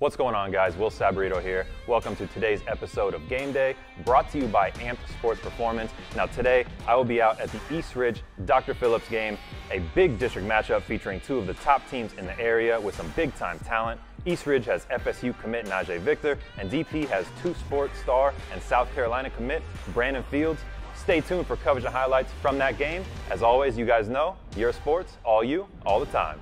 What's going on, guys? Will Saborido here. Welcome to today's episode of Game Day, brought to you by Amp Sports Performance. Now, today I will be out at the East Ridge Dr. Phillips game, a big district matchup featuring two of the top teams in the area with some big time talent. East Ridge has FSU commit Najee Victor, and DP has two sports star and South Carolina commit Brandon Fields. Stay tuned for coverage and highlights from that game. As always, you guys know, your sports, all you, all the time.